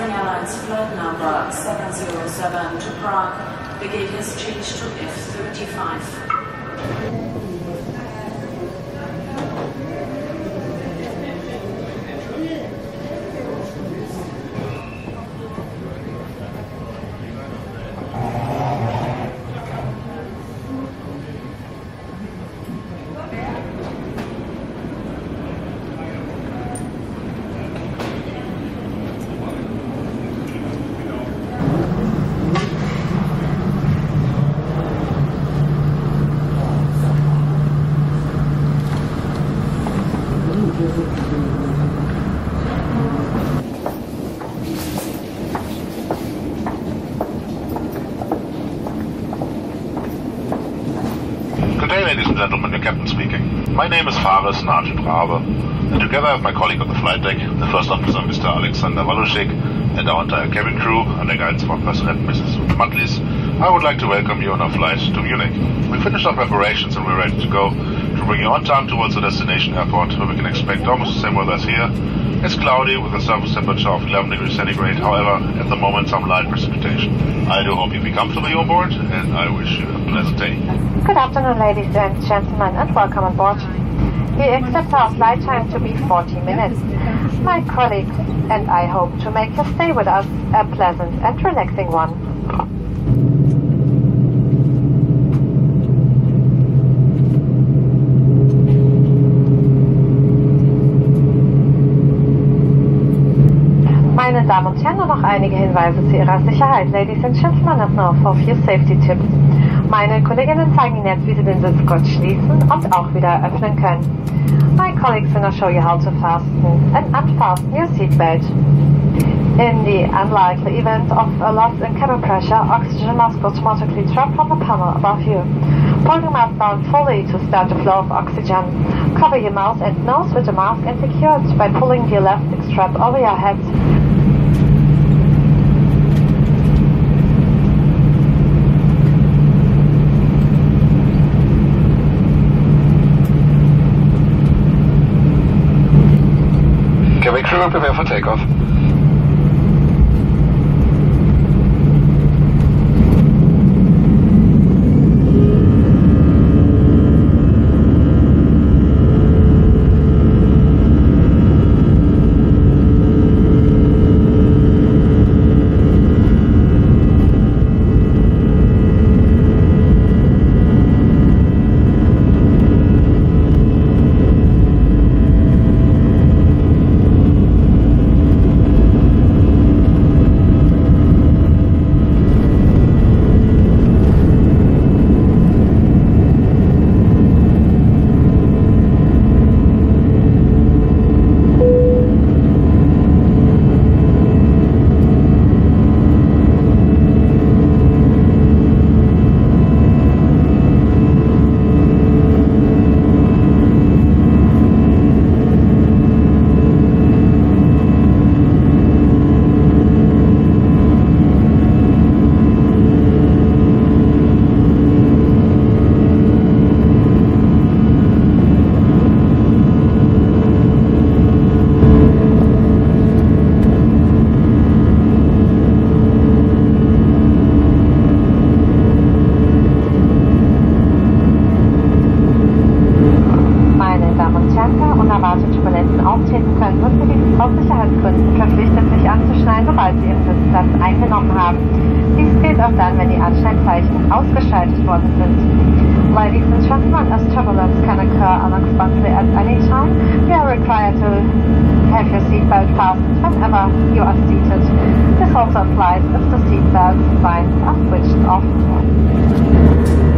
Austrian Airlines flight number 707 to Prague. The gate has changed to F35. gentlemen, your captain speaking. My name is Fares Najib Rabe, and together with my colleague on the flight deck, the first officer Mr. Alexander Walushik, and our entire cabin crew, under guidance guides for President Mrs. Mantlis, I would like to welcome you on our flight to Munich. We finished our preparations and we're ready to go, bringing on time towards the destination airport, where we can expect almost the same weather as here. It's cloudy with a surface temperature of 11 degrees centigrade, however, at the moment some light precipitation. I do hope you will be comfortably on board, and I wish you a pleasant day. Good afternoon, ladies and gentlemen, and welcome on board. We accept our flight time to be 40 minutes. My colleagues and I hope to make your stay with us a pleasant and relaxing one. Damen und Herren, nur noch einige Hinweise zu Ihrer Sicherheit. Ladies and Gentlemen, and now for few safety tips. Meine Kolleginnen zeigen Ihnen jetzt, wie Sie den Sitz kurz schließen und auch wieder öffnen können. My colleagues will now show you how to fasten and unfasten your seatbelt. In the unlikely event of a loss in cabin pressure, oxygen mask automatically drop from the panel above you. Pull your mask down fully to start the flow of oxygen. Cover your mouth and nose with a mask and secure it by pulling the elastic strap over your head. Clear prepare for takeoff. unerwartet Turbulenzen auftreten können und Sie aus Sicherheitsgründen verpflichtet, sich anzuschneiden, sobald Sie Ihren Sitzplatz eingenommen haben. Dies gilt auch dann, wenn die Anschneidzeichen ausgeschaltet worden sind. Ladies and gentlemen, as turbulence can occur unexpectedly at any time, you are required to have your seatbelt fastened whenever you are seated. This also applies if the seatbelt signs are switched off.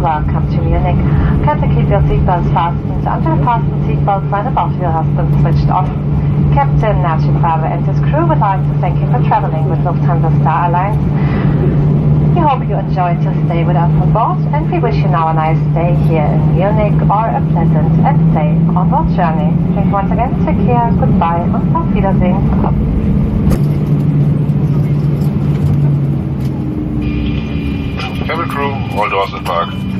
welcome to Munich. Kindly keep your seatbelts fastened until fastened seatbelts sign above your husband switched off. Captain Najib Baba and his crew would like to thank you for traveling with Lufthansa Star Alliance. We hope you enjoyed your stay with us on board and we wish you now a nice day here in Munich or a pleasant and safe onward journey. Thank you once again, take care, goodbye and auf Wiedersehen. cabin crew, all doors at park.